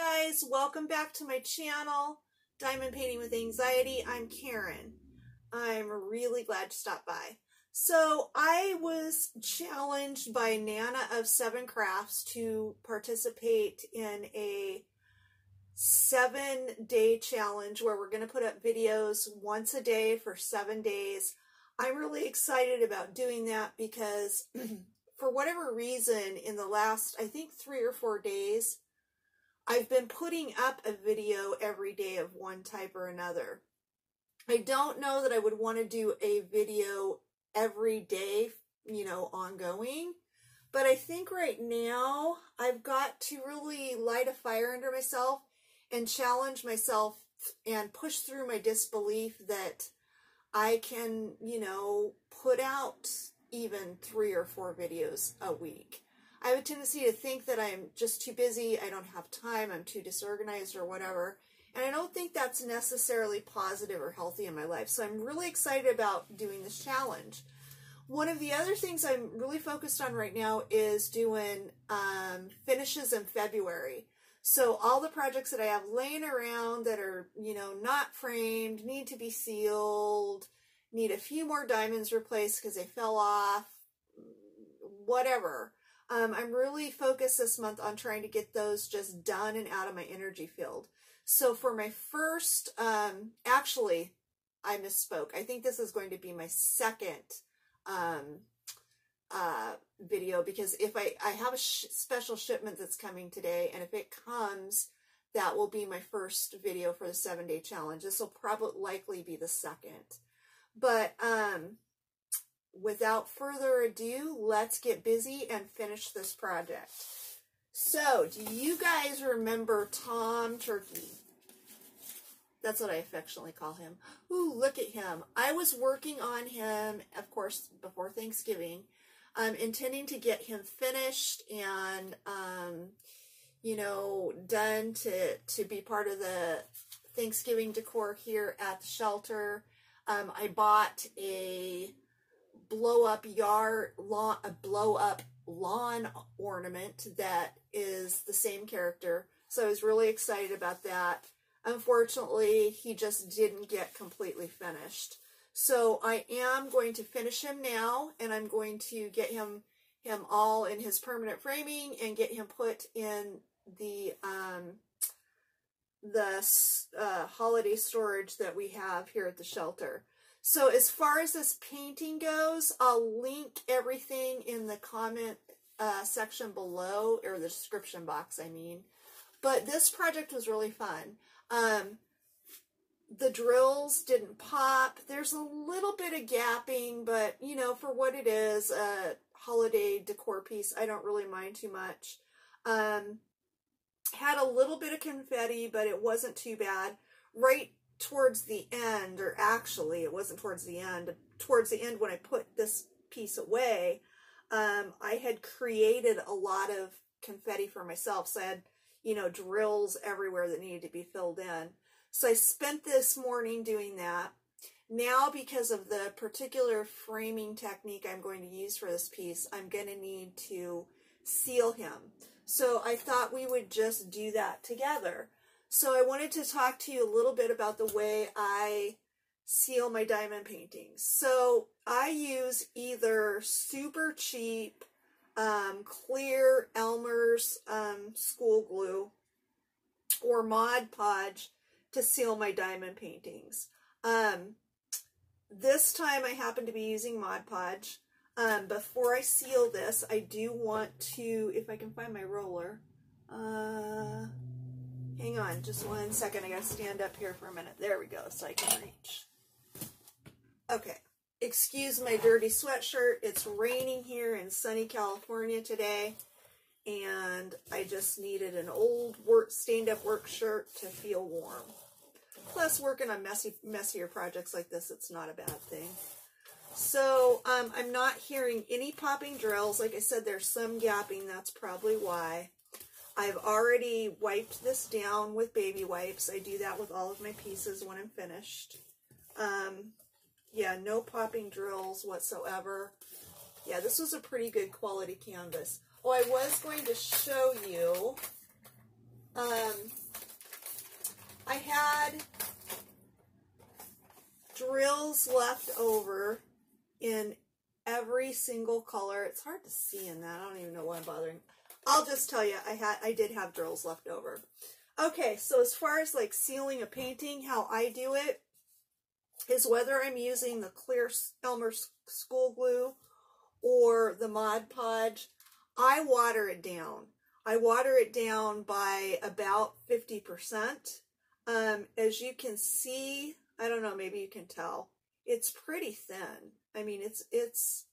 guys, welcome back to my channel, Diamond Painting with Anxiety. I'm Karen. I'm really glad to stop by. So I was challenged by Nana of Seven Crafts to participate in a seven day challenge where we're going to put up videos once a day for seven days. I'm really excited about doing that because for whatever reason in the last, I think three or four days, I've been putting up a video every day of one type or another. I don't know that I would want to do a video every day, you know, ongoing. But I think right now I've got to really light a fire under myself and challenge myself and push through my disbelief that I can, you know, put out even three or four videos a week. I have a tendency to think that I'm just too busy, I don't have time, I'm too disorganized or whatever. And I don't think that's necessarily positive or healthy in my life. So I'm really excited about doing this challenge. One of the other things I'm really focused on right now is doing um, finishes in February. So all the projects that I have laying around that are, you know, not framed, need to be sealed, need a few more diamonds replaced because they fell off, whatever. Um, I'm really focused this month on trying to get those just done and out of my energy field. So for my first, um, actually, I misspoke. I think this is going to be my second um, uh, video because if I, I have a sh special shipment that's coming today and if it comes, that will be my first video for the seven day challenge. This will probably likely be the second. But um, without further ado, let's get busy and finish this project. So, do you guys remember Tom Turkey? That's what I affectionately call him. Ooh, look at him. I was working on him, of course, before Thanksgiving. I'm intending to get him finished and, um, you know, done to, to be part of the Thanksgiving decor here at the shelter. Um, I bought a blow up yard lawn a blow up lawn ornament that is the same character. So I was really excited about that. Unfortunately, he just didn't get completely finished. So I am going to finish him now and I'm going to get him him all in his permanent framing and get him put in the um, the uh, holiday storage that we have here at the shelter. So as far as this painting goes, I'll link everything in the comment uh, section below, or the description box, I mean. But this project was really fun. Um, the drills didn't pop. There's a little bit of gapping, but, you know, for what it is, a holiday decor piece, I don't really mind too much. Um, had a little bit of confetti, but it wasn't too bad. Right towards the end, or actually it wasn't towards the end, towards the end when I put this piece away, um, I had created a lot of confetti for myself. So I had, you know, drills everywhere that needed to be filled in. So I spent this morning doing that. Now, because of the particular framing technique I'm going to use for this piece, I'm going to need to seal him. So I thought we would just do that together. So I wanted to talk to you a little bit about the way I seal my diamond paintings. So I use either super cheap, um, clear Elmer's um, school glue or Mod Podge to seal my diamond paintings. Um, this time I happen to be using Mod Podge. Um, before I seal this, I do want to, if I can find my roller, uh, Hang on just one second. I gotta stand up here for a minute. There we go, so I can reach. Okay. Excuse my dirty sweatshirt. It's raining here in sunny California today. And I just needed an old work stained up work shirt to feel warm. Plus, working on messy, messier projects like this, it's not a bad thing. So, um, I'm not hearing any popping drills. Like I said, there's some gapping. That's probably why. I've already wiped this down with baby wipes. I do that with all of my pieces when I'm finished. Um, yeah, no popping drills whatsoever. Yeah, this was a pretty good quality canvas. Oh, I was going to show you Um, I had drills left over in every single color. It's hard to see in that. I don't even know why I'm bothering. I'll just tell you, I had I did have drills left over. Okay, so as far as like sealing a painting, how I do it is whether I'm using the clear Elmer school glue or the Mod Podge, I water it down. I water it down by about 50%. Um, as you can see, I don't know, maybe you can tell, it's pretty thin. I mean, it's, it's,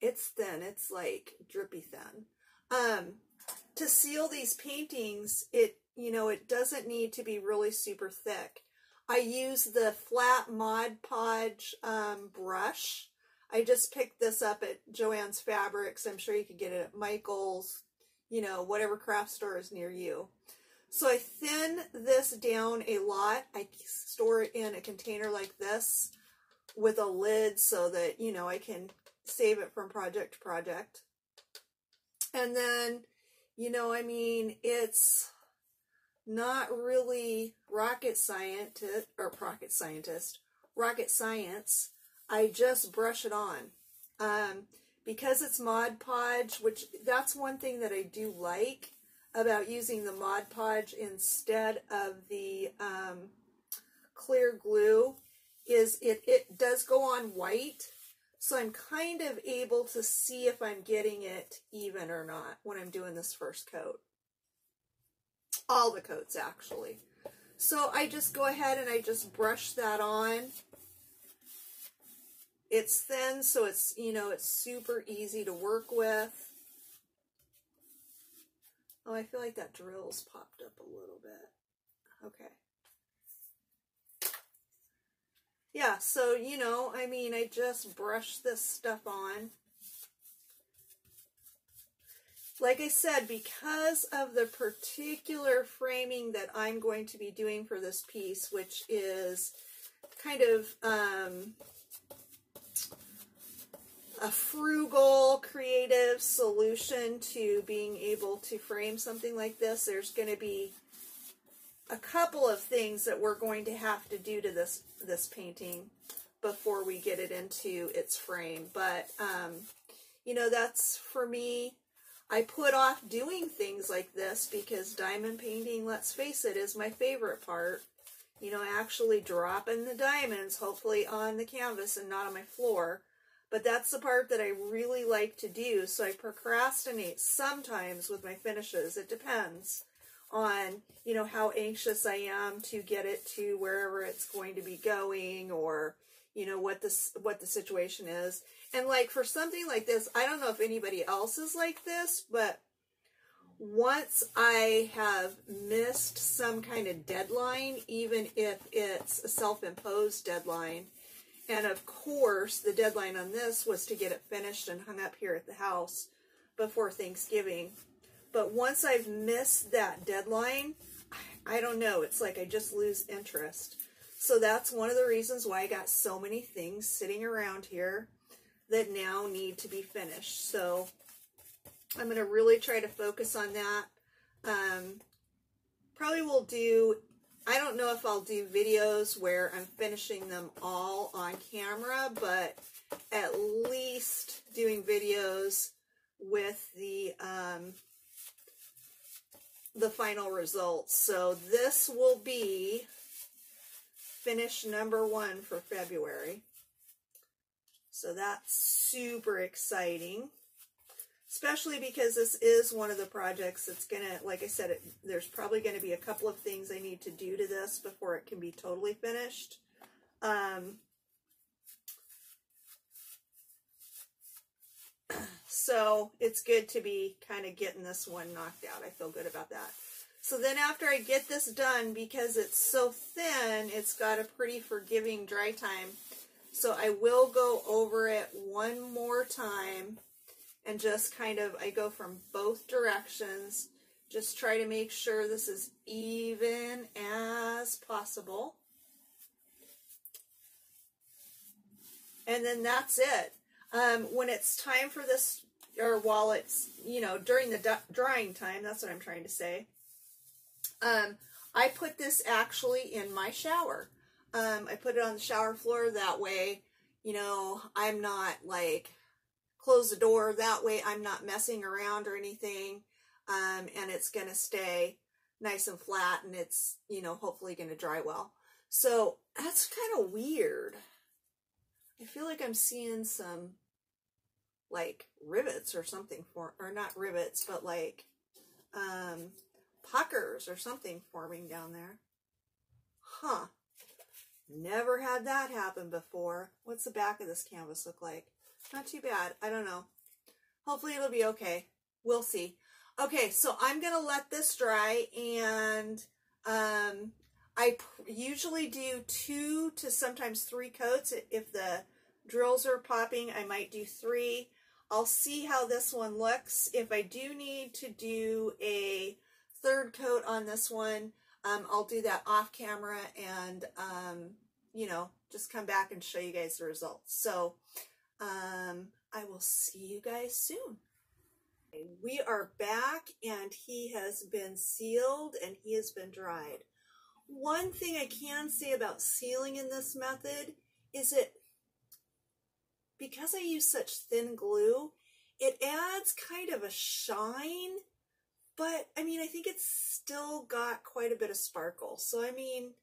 it's thin. It's like drippy thin. Um, to seal these paintings, it, you know, it doesn't need to be really super thick. I use the flat Mod Podge um, brush. I just picked this up at Joann's Fabrics. I'm sure you could get it at Michael's, you know, whatever craft store is near you. So I thin this down a lot. I store it in a container like this with a lid so that, you know, I can save it from project to project. And then, you know, I mean, it's not really rocket scientist or rocket scientist, rocket science. I just brush it on. Um, because it's Mod Podge, which that's one thing that I do like about using the Mod Podge instead of the um, clear glue is it, it does go on white. So I'm kind of able to see if I'm getting it even or not when I'm doing this first coat. All the coats, actually. So I just go ahead and I just brush that on. It's thin, so it's, you know, it's super easy to work with. Oh, I feel like that drill's popped up a little bit. Okay. Yeah, so, you know, I mean, I just brush this stuff on. Like I said, because of the particular framing that I'm going to be doing for this piece, which is kind of um, a frugal, creative solution to being able to frame something like this, there's going to be a couple of things that we're going to have to do to this this painting before we get it into its frame. But, um, you know, that's for me I put off doing things like this because diamond painting, let's face it, is my favorite part. You know, actually dropping the diamonds, hopefully on the canvas and not on my floor. But that's the part that I really like to do, so I procrastinate sometimes with my finishes. It depends on, you know, how anxious I am to get it to wherever it's going to be going or, you know, what this what the situation is. And like for something like this, I don't know if anybody else is like this, but once I have missed some kind of deadline, even if it's a self-imposed deadline, and of course the deadline on this was to get it finished and hung up here at the house before Thanksgiving. But once I've missed that deadline, I don't know, it's like I just lose interest. So that's one of the reasons why I got so many things sitting around here that now need to be finished. So I'm going to really try to focus on that. Um, probably will do, I don't know if I'll do videos where I'm finishing them all on camera, but at least doing videos with the um, the final results. So this will be finish number one for February. So that's super exciting, especially because this is one of the projects that's going to, like I said, it, there's probably going to be a couple of things I need to do to this before it can be totally finished. Um, so it's good to be kind of getting this one knocked out. I feel good about that. So then after I get this done, because it's so thin, it's got a pretty forgiving dry time. So I will go over it one more time and just kind of, I go from both directions. Just try to make sure this is even as possible. And then that's it. Um, when it's time for this, or while it's, you know, during the drying time, that's what I'm trying to say. Um, I put this actually in my shower. Um, I put it on the shower floor that way, you know, I'm not like close the door that way I'm not messing around or anything. Um, and it's going to stay nice and flat and it's, you know, hopefully going to dry well. So that's kind of weird. I feel like I'm seeing some like rivets or something for, or not rivets, but like um, puckers or something forming down there. Huh. Never had that happen before. What's the back of this canvas look like? Not too bad. I don't know. Hopefully it'll be okay. We'll see. Okay, so I'm going to let this dry and um, I usually do two to sometimes three coats. If the drills are popping, I might do three. I'll see how this one looks. If I do need to do a third coat on this one, um, I'll do that off camera and, um, you know, just come back and show you guys the results. So um, I will see you guys soon. We are back and he has been sealed and he has been dried. One thing I can say about sealing in this method is it, because I use such thin glue, it adds kind of a shine, but I mean, I think it's still got quite a bit of sparkle. So I mean,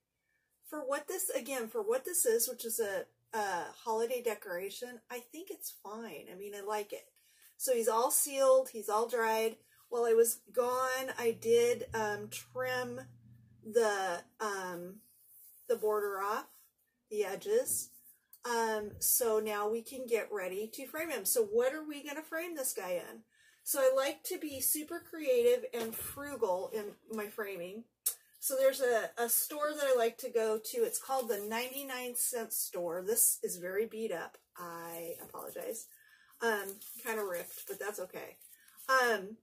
for what this, again, for what this is, which is a, a holiday decoration, I think it's fine. I mean, I like it. So he's all sealed, he's all dried. While I was gone, I did um, trim the um, the border off, the edges. Um, so now we can get ready to frame him. So what are we going to frame this guy in? So I like to be super creative and frugal in my framing. So there's a, a store that I like to go to. It's called the 99 cent store. This is very beat up. I apologize. Um, kind of ripped, but that's okay. Um,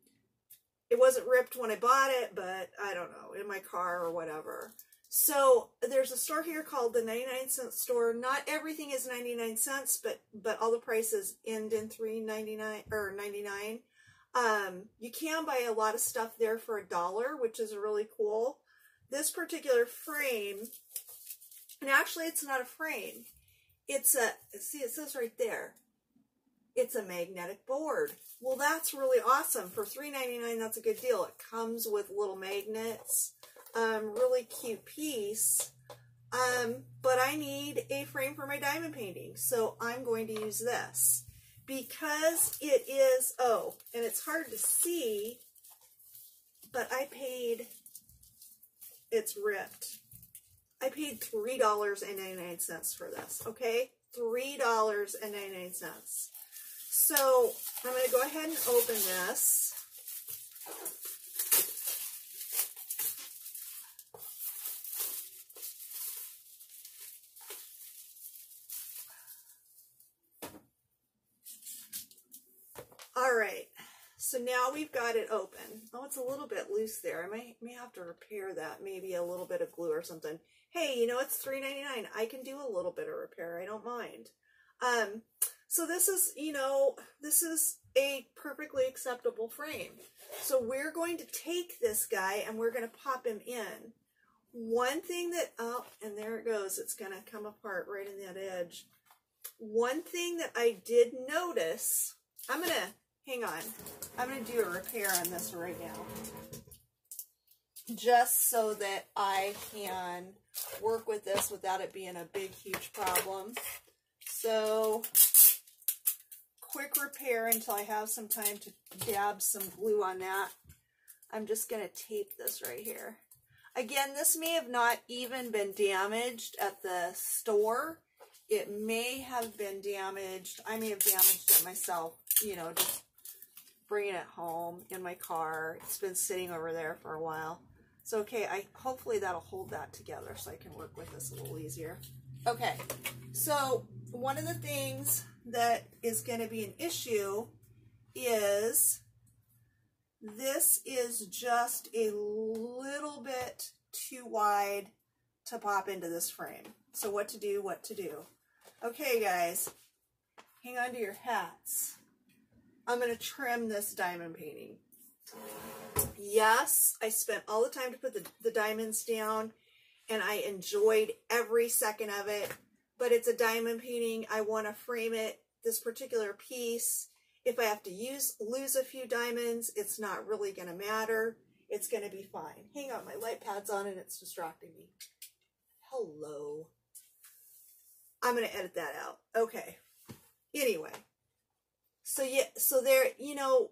it wasn't ripped when I bought it, but I don't know, in my car or whatever. So there's a store here called the 99 cent store. Not everything is 99 cents, but but all the prices end in 3.99 or 99. Um, you can buy a lot of stuff there for a dollar, which is really cool. This particular frame, and actually it's not a frame. It's a, see it says right there, it's a magnetic board. Well, that's really awesome. For $3.99, that's a good deal. It comes with little magnets. Um, really cute piece. Um, but I need a frame for my diamond painting, so I'm going to use this. Because it is, oh, and it's hard to see, but I paid, it's ripped. I paid $3.99 for this, okay? $3.99. So I'm going to go ahead and open this. All right, now we've got it open. Oh, it's a little bit loose there. I may, may have to repair that, maybe a little bit of glue or something. Hey, you know, it's $3.99. I can do a little bit of repair. I don't mind. Um, so this is, you know, this is a perfectly acceptable frame. So we're going to take this guy and we're going to pop him in. One thing that, oh, and there it goes. It's going to come apart right in that edge. One thing that I did notice, I'm going to, hang on, I'm going to do a repair on this right now. Just so that I can work with this without it being a big, huge problem. So quick repair until I have some time to dab some glue on that. I'm just going to tape this right here. Again, this may have not even been damaged at the store. It may have been damaged. I may have damaged it myself, you know, just bringing it home in my car. It's been sitting over there for a while. So, okay, I hopefully that'll hold that together so I can work with this a little easier. Okay, so one of the things that is going to be an issue is this is just a little bit too wide to pop into this frame. So what to do, what to do. Okay, guys, hang on to your hats. I'm going to trim this diamond painting. Yes, I spent all the time to put the, the diamonds down and I enjoyed every second of it. But it's a diamond painting. I want to frame it, this particular piece. If I have to use lose a few diamonds, it's not really going to matter. It's going to be fine. Hang on, my light pad's on and it's distracting me. Hello. I'm going to edit that out. Okay. Anyway. So yeah, so there, you know,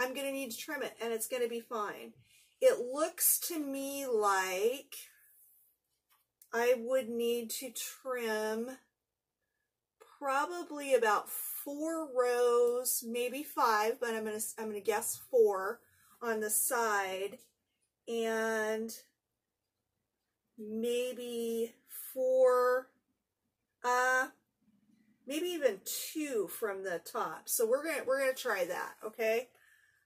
I'm going to need to trim it and it's going to be fine. It looks to me like I would need to trim probably about four rows, maybe five, but I'm going to, I'm going to guess four on the side and maybe four, uh, maybe even two from the top. So we're going to, we're to try that. Okay.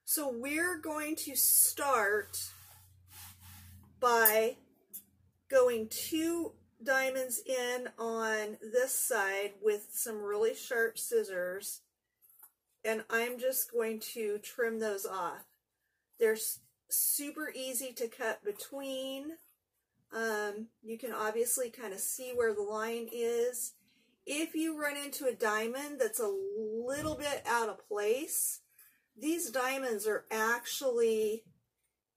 So we're going to start by going two diamonds in on this side with some really sharp scissors and I'm just going to trim those off. They're super easy to cut between. Um, you can obviously kind of see where the line is. If you run into a diamond that's a little bit out of place, these diamonds are actually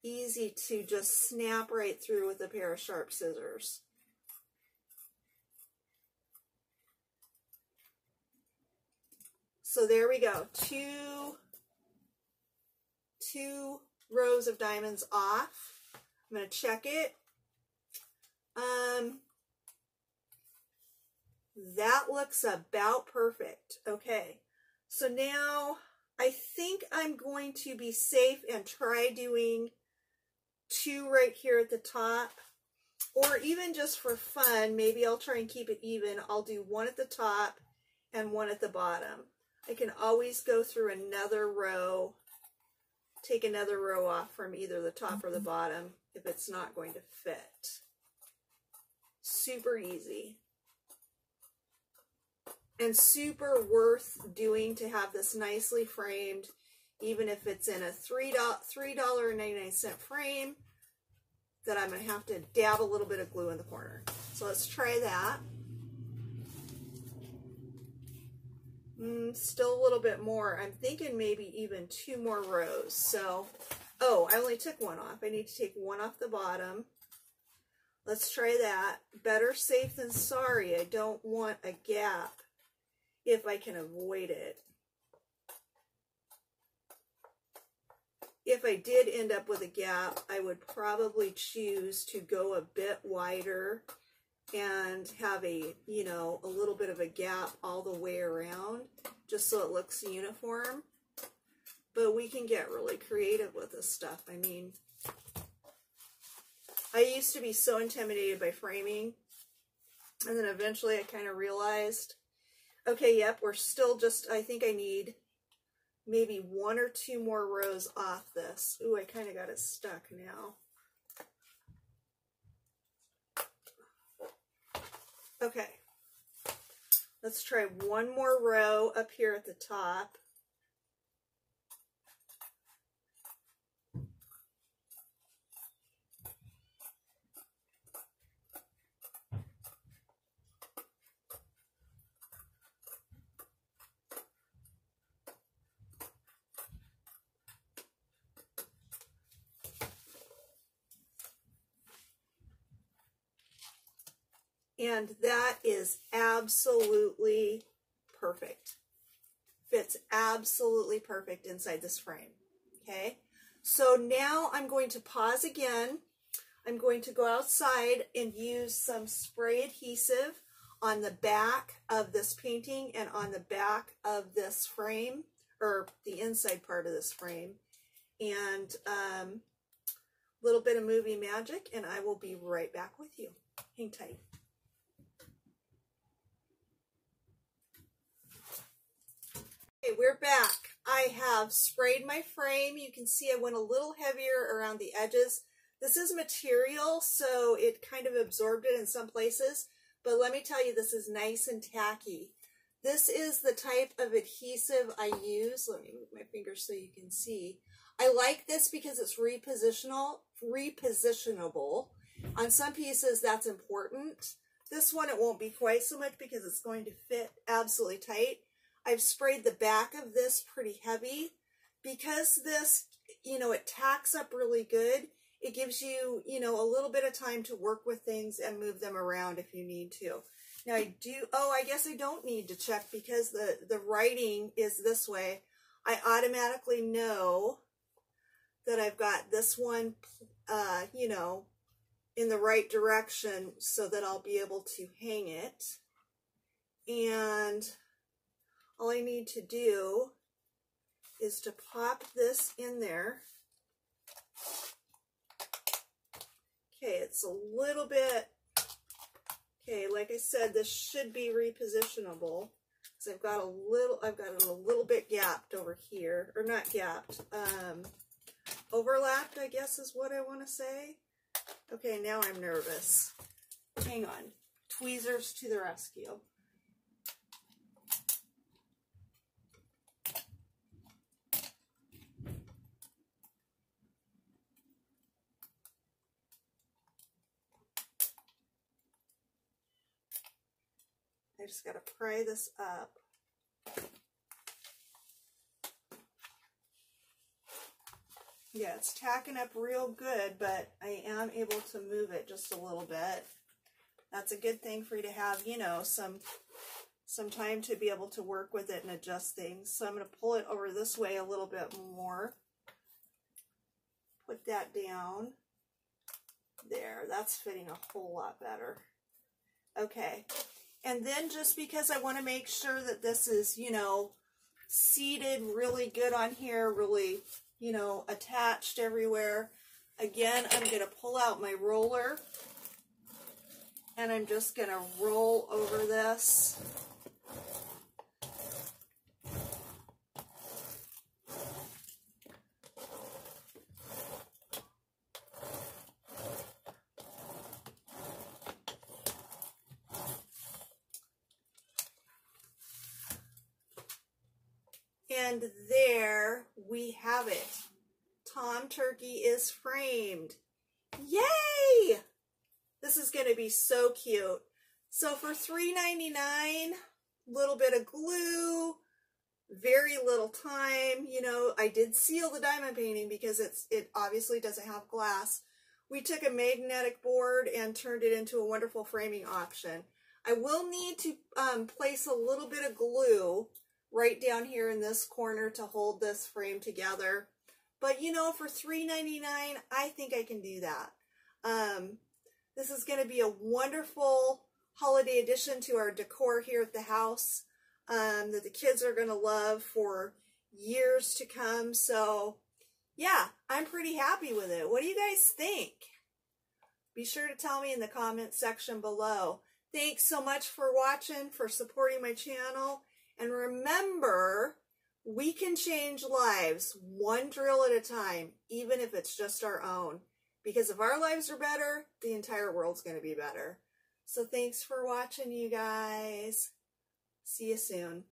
easy to just snap right through with a pair of sharp scissors. So there we go. Two, two rows of diamonds off. I'm going to check it. Um, that looks about perfect. Okay. So now I think I'm going to be safe and try doing two right here at the top. Or even just for fun, maybe I'll try and keep it even. I'll do one at the top and one at the bottom. I can always go through another row, take another row off from either the top or the mm-hmm. bottom if it's not going to fit. Super easy and super worth doing to have this nicely framed, even if it's in a $3, $3.99 frame, that I'm going to have to dab a little bit of glue in the corner. So let's try that. Mm, still a little bit more. I'm thinking maybe even two more rows. So, oh, I only took one off. I need to take one off the bottom. Let's try that. Better safe than sorry. I don't want a gap if I can avoid it. If I did end up with a gap, I would probably choose to go a bit wider and have a, you know, a little bit of a gap all the way around just so it looks uniform. But we can get really creative with this stuff. I mean, I used to be so intimidated by framing. And then eventually I kind of realized Okay, yep, we're still just, I think I need maybe one or two more rows off this. Ooh, I kind of got it stuck now. Okay, let's try one more row up here at the top. And that is absolutely perfect. Fits absolutely perfect inside this frame. Okay. So now I'm going to pause again. I'm going to go outside and use some spray adhesive on the back of this painting and on the back of this frame or the inside part of this frame and a um, little bit of movie magic and I will be right back with you. Hang tight. Okay, we're back. I have sprayed my frame. You can see I went a little heavier around the edges. This is material, so it kind of absorbed it in some places. But let me tell you, this is nice and tacky. This is the type of adhesive I use. Let me move my finger so you can see. I like this because it's repositional, repositionable. On some pieces, that's important. This one, it won't be quite so much because it's going to fit absolutely tight. I've sprayed the back of this pretty heavy. Because this, you know, it tacks up really good, it gives you, you know, a little bit of time to work with things and move them around if you need to. Now I do, oh, I guess I don't need to check because the, the writing is this way. I automatically know that I've got this one, uh, you know, in the right direction so that I'll be able to hang it. And all I need to do is to pop this in there. Okay, it's a little bit, okay, like I said, this should be repositionable. So I've got a little, I've got it a little bit gapped over here, or not gapped, um, overlapped, I guess is what I want to say. Okay, now I'm nervous. Hang on. Tweezers to the rescue. Just got to pry this up. Yeah, it's tacking up real good, but I am able to move it just a little bit. That's a good thing for you to have, you know, some some time to be able to work with it and adjust things. So I'm going to pull it over this way a little bit more. Put that down. There, that's fitting a whole lot better. Okay, and then just because I want to make sure that this is, you know, seated really good on here, really, you know, attached everywhere. Again, I'm going to pull out my roller and I'm just going to roll over this. And there we have it. Tom Turkey is framed. Yay! This is going to be so cute. So for $3.99, little bit of glue, very little time. You know, I did seal the diamond painting because it's it obviously doesn't have glass. We took a magnetic board and turned it into a wonderful framing option. I will need to um, place a little bit of glue right down here in this corner to hold this frame together. But you know, for $3.99, I think I can do that. Um, this is going to be a wonderful holiday addition to our decor here at the house um, that the kids are going to love for years to come. So yeah, I'm pretty happy with it. What do you guys think? Be sure to tell me in the comment section below. Thanks so much for watching, for supporting my channel. And remember, we can change lives one drill at a time, even if it's just our own. Because if our lives are better, the entire world's going to be better. So thanks for watching, you guys. See you soon.